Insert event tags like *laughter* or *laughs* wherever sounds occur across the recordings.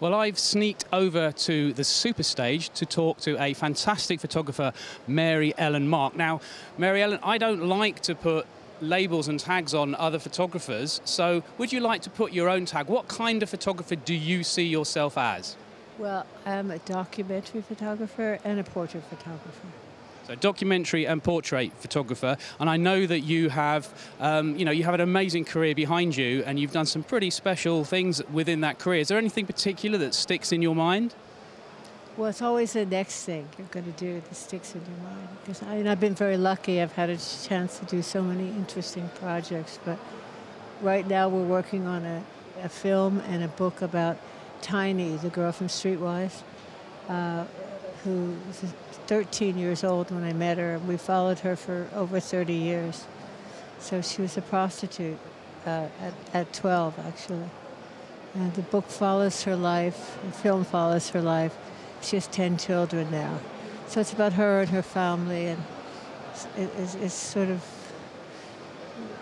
Well, I've sneaked over to the super stage to talk to a fantastic photographer, Mary Ellen Mark. Now, Mary Ellen, I don't like to put labels and tags on other photographers, so would you like to put your own tag? What kind of photographer do you see yourself as? Well, I'm a documentary photographer and a portrait photographer. So documentary and portrait photographer, and I know that you have, um, you know, you have an amazing career behind you, and you've done some pretty special things within that career. Is there anything particular that sticks in your mind? Well, it's always the next thing you're going to do that sticks in your mind. Because I, I've been very lucky. I've had a chance to do so many interesting projects. But right now, we're working on a, a film and a book about Tiny, the girl from Streetwise. Uh, who 13 years old when I met her. and We followed her for over 30 years. So she was a prostitute uh, at, at 12, actually. And the book follows her life, the film follows her life. She has 10 children now. So it's about her and her family, and it's, it's sort of,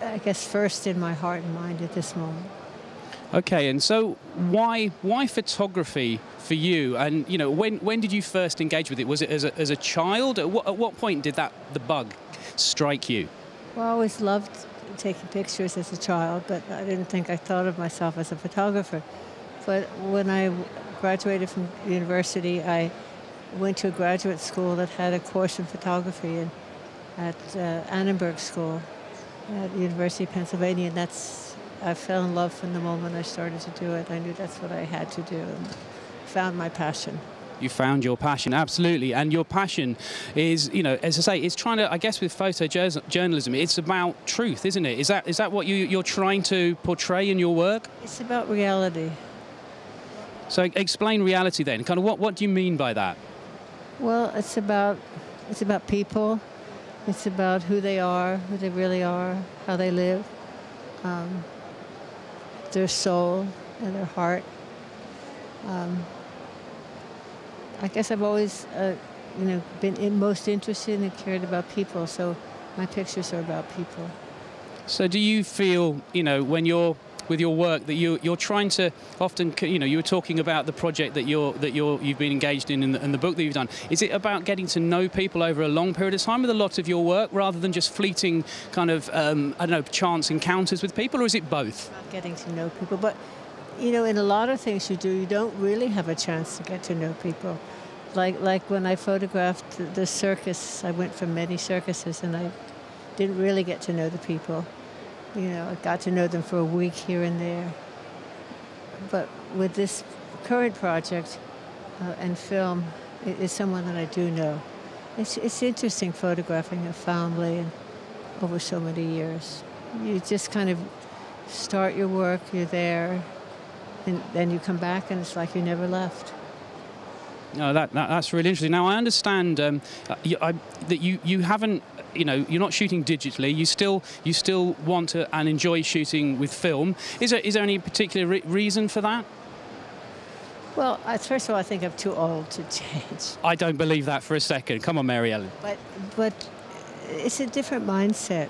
I guess, first in my heart and mind at this moment. Okay, and so why why photography for you? And you know, when when did you first engage with it? Was it as a, as a child? At what, at what point did that the bug strike you? Well, I always loved taking pictures as a child, but I didn't think I thought of myself as a photographer. But when I graduated from university, I went to a graduate school that had a course in photography in, at uh, Annenberg School at the University of Pennsylvania, and that's I fell in love from the moment I started to do it. I knew that's what I had to do and found my passion. You found your passion, absolutely. And your passion is, you know, as I say, it's trying to, I guess with photojournalism, it's about truth, isn't it? Is that, is that what you, you're trying to portray in your work? It's about reality. So explain reality then. Kind of what, what do you mean by that? Well, it's about, it's about people. It's about who they are, who they really are, how they live. Um, their soul and their heart. Um, I guess I've always, uh, you know, been in, most interested and cared about people. So my pictures are about people. So do you feel, you know, when you're with your work that you, you're trying to often, you know, you were talking about the project that you're that you're you've been engaged in and the, the book that you've done. Is it about getting to know people over a long period of time with a lot of your work, rather than just fleeting kind of um, I don't know chance encounters with people, or is it both? Getting to know people, but you know, in a lot of things you do, you don't really have a chance to get to know people. Like like when I photographed the circus, I went from many circuses and I didn't really get to know the people. You know, I got to know them for a week here and there. But with this current project uh, and film, it is someone that I do know. It's, it's interesting photographing a family and over so many years. You just kind of start your work, you're there, and then you come back and it's like you never left. No, that, that that's really interesting. Now I understand um, you, I, that you, you haven't you know you're not shooting digitally. You still you still want to and enjoy shooting with film. Is there is there any particular re reason for that? Well, first of all, I think I'm too old to *laughs* change. I don't believe that for a second. Come on, Mary Ellen. But but it's a different mindset.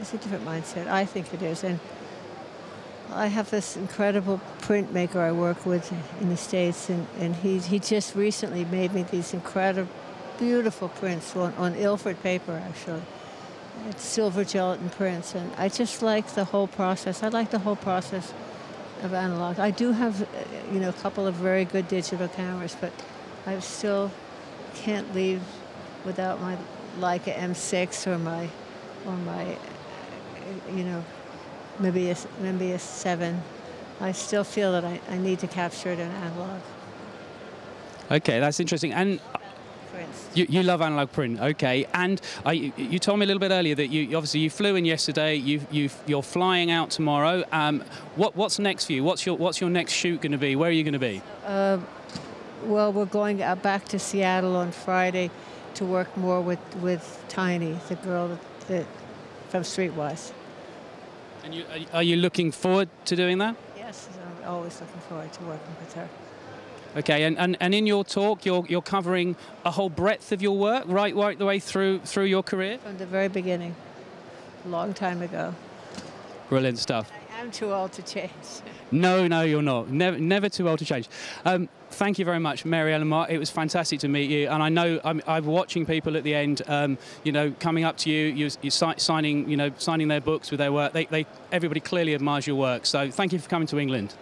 It's a different mindset. I think it is, and I have this incredible printmaker I work with in the States, and, and he, he just recently made me these incredible beautiful prints on, on Ilford paper, actually. It's silver gelatin prints, and I just like the whole process. I like the whole process of analog. I do have, uh, you know, a couple of very good digital cameras, but I still can't leave without my Leica M6 or my, or my, uh, you know, maybe a, Mamiya 7. I still feel that I, I need to capture it in analog. Okay, that's interesting. And you, you, love analog print, okay? And uh, you, told me a little bit earlier that you obviously you flew in yesterday. You you are flying out tomorrow. Um, what what's next for you? What's your what's your next shoot going to be? Where are you going to be? Uh, well, we're going uh, back to Seattle on Friday to work more with with Tiny, the girl that, that from Streetwise. And you, are you looking forward to doing that? Yes, I'm always looking forward to working with her. Okay, and, and, and in your talk, you're, you're covering a whole breadth of your work, right, right the way through through your career? From the very beginning, a long time ago. Brilliant stuff. I'm too old to change. No, no, you're not. Never, never too old to change. Um, thank you very much, Mary Ellen Mark. It was fantastic to meet you, and I know I'm, I'm watching people at the end, um, you know, coming up to you, you, you si- signing, you know, signing their books with their work. They, they, everybody clearly admires your work. So thank you for coming to England.